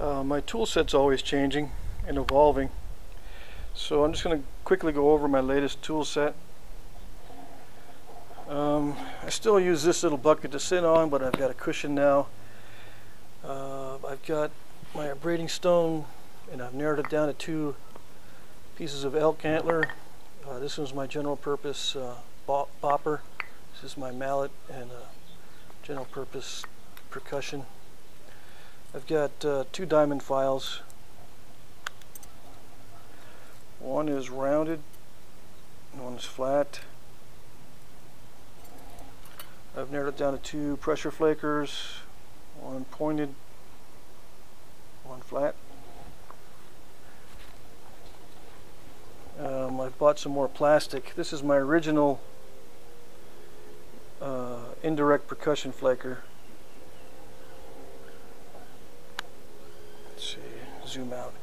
Uh, my tool set's always changing and evolving. So I'm just going to quickly go over my latest tool set. Um, I still use this little bucket to sit on, but I've got a cushion now. Uh, I've got my abrading stone, and I've narrowed it down to two pieces of elk antler. Uh, this one's my general purpose uh, bopper. This is my mallet and uh, general purpose percussion. I've got uh, two diamond files. One is rounded, one is flat. I've narrowed it down to two pressure flakers, one pointed, one flat. Um, I've bought some more plastic. This is my original uh, indirect percussion flaker. Let's see, zoom out.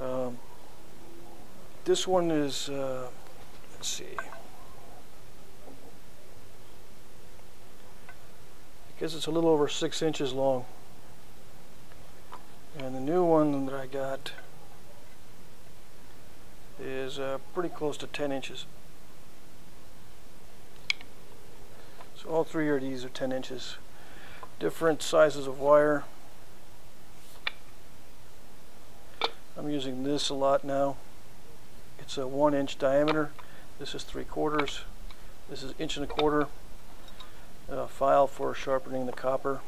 Um, this one is, uh, let's see. I guess it's a little over six inches long. And the new one that I got is uh, pretty close to 10 inches. So all three of these are 10 inches. Different sizes of wire. I'm using this a lot now. It's a one inch diameter. This is three quarters. This is inch and a quarter. A file for sharpening the copper.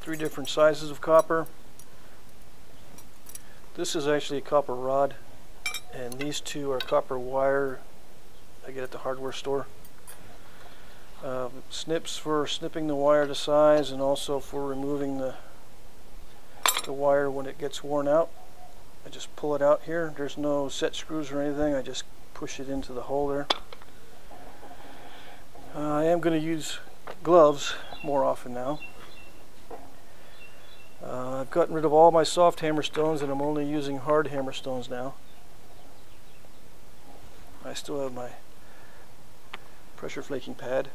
Three different sizes of copper. This is actually a copper rod and these two are copper wire I get at the hardware store. Uh, snips for snipping the wire to size and also for removing the the wire when it gets worn out. I just pull it out here. There's no set screws or anything. I just push it into the hole there. Uh, I am going to use gloves more often now. Uh, I've gotten rid of all my soft hammer stones and I'm only using hard hammer stones now. I still have my pressure flaking pad.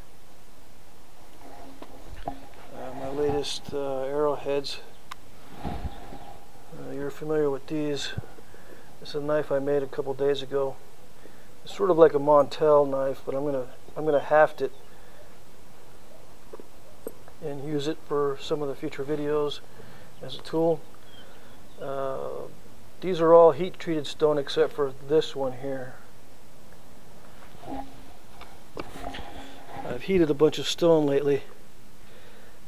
Uh, my latest uh, arrowheads. Familiar with these. This is a knife I made a couple days ago. It's sort of like a Montel knife, but I'm gonna I'm gonna haft it and use it for some of the future videos as a tool. Uh, these are all heat treated stone except for this one here. I've heated a bunch of stone lately.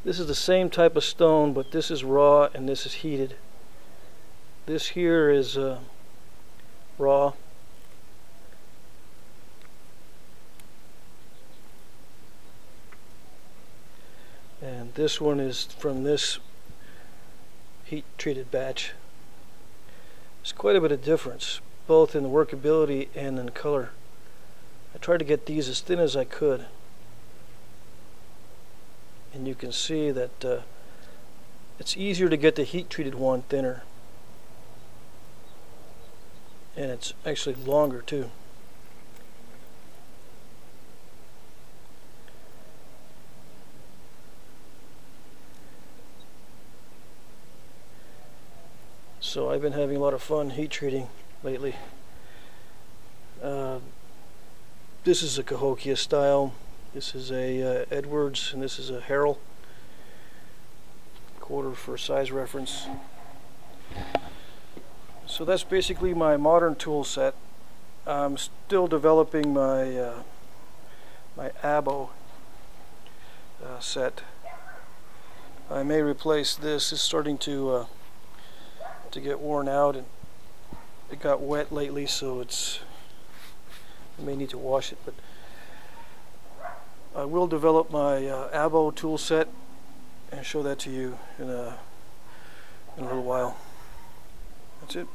This is the same type of stone, but this is raw and this is heated. This here is uh, raw. And this one is from this heat treated batch. There's quite a bit of difference, both in the workability and in color. I tried to get these as thin as I could. And you can see that uh, it's easier to get the heat treated one thinner. And it's actually longer too. So I've been having a lot of fun heat treating lately. Uh, this is a Cahokia style. This is a uh, Edwards and this is a Harrell. Quarter for size reference. So that's basically my modern tool set. I'm still developing my uh, my ABO uh, set. I may replace this. It's starting to uh, to get worn out and it got wet lately, so it's I may need to wash it, but I will develop my uh, ABO tool set and show that to you in a, in a little while. That's it.